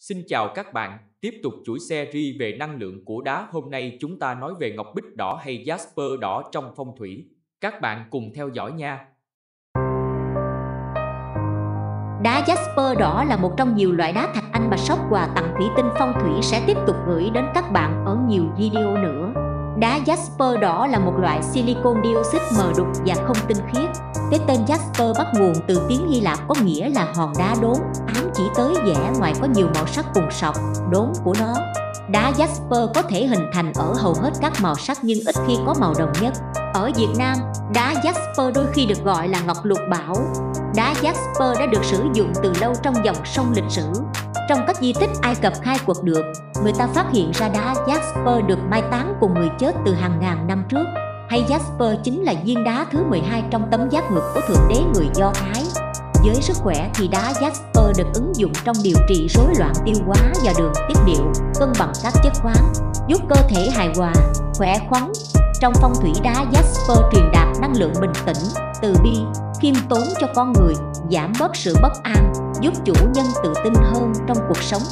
Xin chào các bạn, tiếp tục chuỗi series về năng lượng của đá hôm nay chúng ta nói về ngọc bích đỏ hay jasper đỏ trong phong thủy. Các bạn cùng theo dõi nha. Đá Jasper đỏ là một trong nhiều loại đá thạch anh mà shop quà tặng thủy tinh phong thủy sẽ tiếp tục gửi đến các bạn ở nhiều video nữa. Đá Jasper đỏ là một loại silicon dioxide mờ đục và không tinh khiết. Cái tên Jasper bắt nguồn từ tiếng Hy Lạp có nghĩa là hòn đá đốn, chỉ tới vẻ ngoài có nhiều màu sắc cùng sọc, đốm của nó. Đá Jasper có thể hình thành ở hầu hết các màu sắc nhưng ít khi có màu đồng nhất. Ở Việt Nam, đá Jasper đôi khi được gọi là ngọc lục bảo. Đá Jasper đã được sử dụng từ lâu trong dòng sông lịch sử. Trong các di tích Ai Cập khai quật được, người ta phát hiện ra đá Jasper được mai táng cùng người chết từ hàng ngàn năm trước. Hay Jasper chính là viên đá thứ 12 trong tấm giác ngực của Thượng Đế người Do Thái. Với sức khỏe thì đá Jasper được ứng dụng trong điều trị rối loạn tiêu hóa và đường tiết điệu, cân bằng các chất khoáng, giúp cơ thể hài hòa, khỏe khoắn. Trong phong thủy đá Jasper truyền đạt năng lượng bình tĩnh, từ bi, khiêm tốn cho con người, giảm bớt sự bất an, giúp chủ nhân tự tin hơn trong cuộc sống.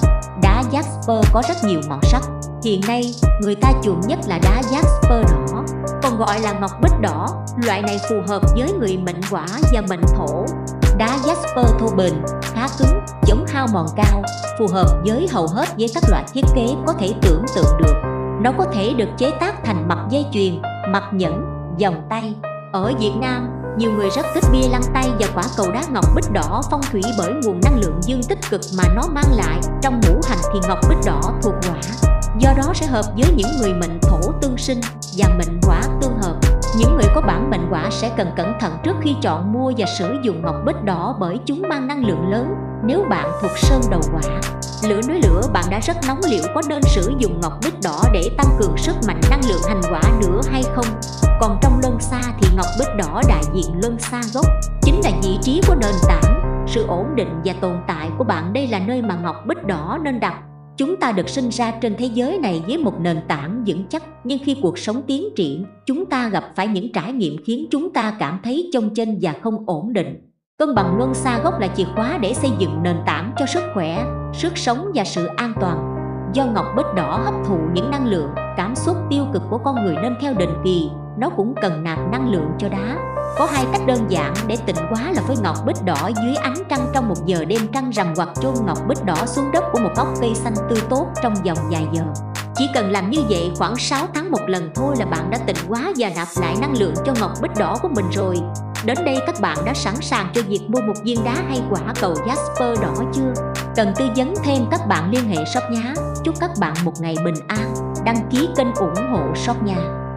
Đá Jasper có rất nhiều màu sắc. Hiện nay, người ta chuộng nhất là đá Jasper đỏ, còn gọi là ngọc bích đỏ. Loại này phù hợp với người mệnh hỏa và mệnh thổ. Đá Jasper thô bền, khá cứng, chống hao mòn cao, phù hợp với hầu hết với các loại thiết kế có thể tưởng tượng được. Nó có thể được chế tác thành mặt dây chuyền, mặt nhẫn, vòng tay. Ở Việt Nam, nhiều người rất thích bia lăn tay và quả cầu đá ngọc bích đỏ phong thủy bởi nguồn năng lượng dương tích cực mà nó mang lại. Trong ngũ hành thì ngọc bích đỏ thuộc hỏa, do đó sẽ hợp với những người mệnh thổ tương sinh và mệnh hỏa tương. Những người có bản mệnh hỏa sẽ cần cẩn thận trước khi chọn mua và sử dụng ngọc bích đỏ bởi chúng mang năng lượng lớn nếu bạn thuộc sơn đầu hỏa. Lửa núi lửa bạn đã rất nóng liệu có nên sử dụng ngọc bích đỏ để tăng cường sức mạnh năng lượng hành hỏa nữa hay không? Còn trong luân xa thì ngọc bích đỏ đại diện luân xa gốc, chính là vị trí của nền tảng, sự ổn định và tồn tại của bạn đây là nơi mà ngọc bích đỏ nên đặt. Chúng ta được sinh ra trên thế giới này với một nền tảng vững chắc, nhưng khi cuộc sống tiến triển, chúng ta gặp phải những trải nghiệm khiến chúng ta cảm thấy chông chênh và không ổn định. Cân bằng luân xa gốc là chìa khóa để xây dựng nền tảng cho sức khỏe, sức sống và sự an toàn. Do ngọc bích đỏ hấp thụ những năng lượng, cảm xúc tiêu cực của con người nên theo định kỳ, nó cũng cần nạp năng lượng cho đá. Có hai cách đơn giản để tịnh hóa là với ngọc bích đỏ dưới ánh trăng trong một giờ đêm trăng rằm hoặc chôn ngọc bích đỏ xuống đất của một gốc cây xanh tươi tốt trong vòng vài giờ. Chỉ cần làm như vậy khoảng 6 tháng một lần thôi là bạn đã tịnh hóa và nạp lại năng lượng cho ngọc bích đỏ của mình rồi. Đến đây các bạn đã sẵn sàng cho việc mua một viên đá hay quả cầu Jasper đỏ chưa? Cần tư vấn thêm các bạn liên hệ shop nhá. Chúc các bạn một ngày bình an. Đăng ký kênh ủng hộ shop nha.